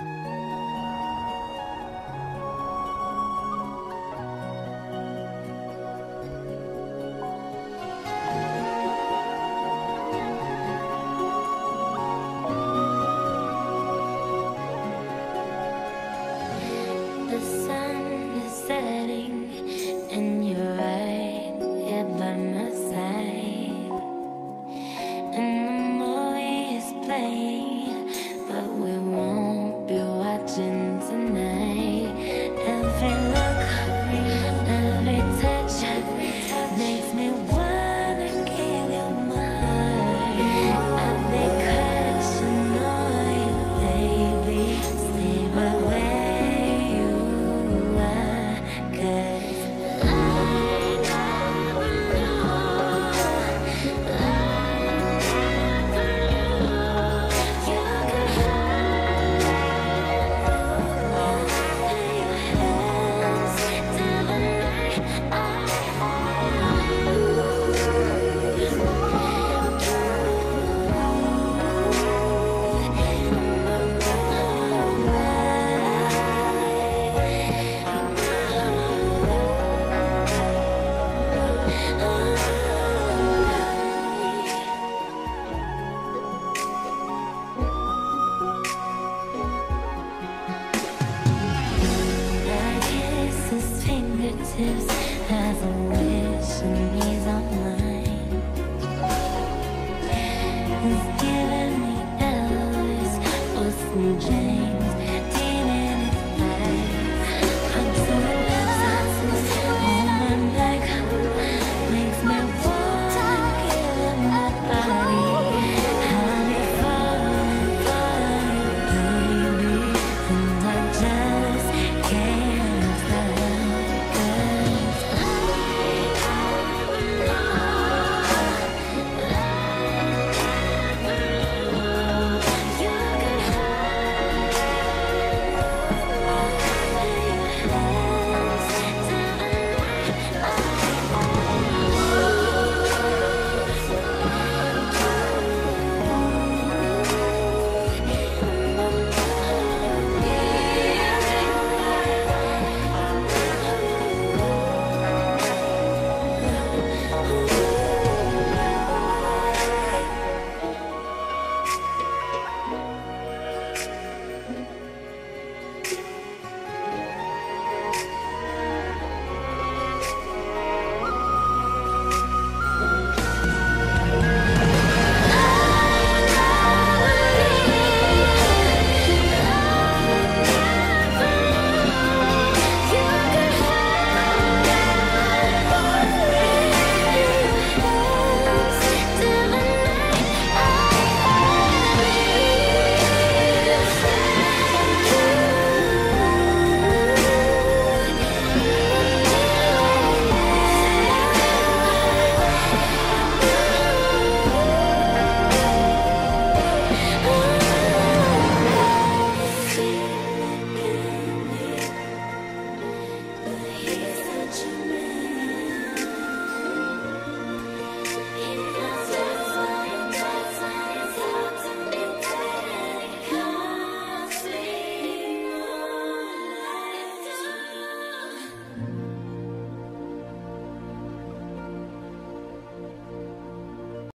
う fingertips as a wish he's